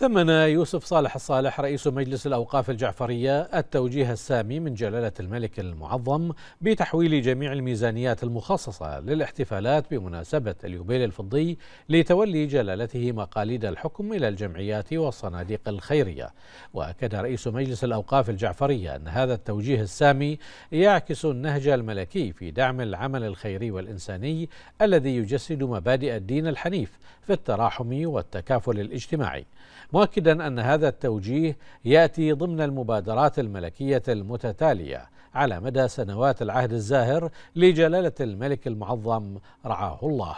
ثمن يوسف صالح الصالح رئيس مجلس الأوقاف الجعفرية التوجيه السامي من جلالة الملك المعظم بتحويل جميع الميزانيات المخصصة للاحتفالات بمناسبة اليوبيل الفضي لتولي جلالته مقاليد الحكم إلى الجمعيات والصناديق الخيرية. وأكد رئيس مجلس الأوقاف الجعفرية أن هذا التوجيه السامي يعكس النهج الملكي في دعم العمل الخيري والإنساني الذي يجسد مبادئ الدين الحنيف في التراحم والتكافل الاجتماعي. مؤكدا أن هذا التوجيه يأتي ضمن المبادرات الملكية المتتالية على مدى سنوات العهد الزاهر لجلالة الملك المعظم رعاه الله.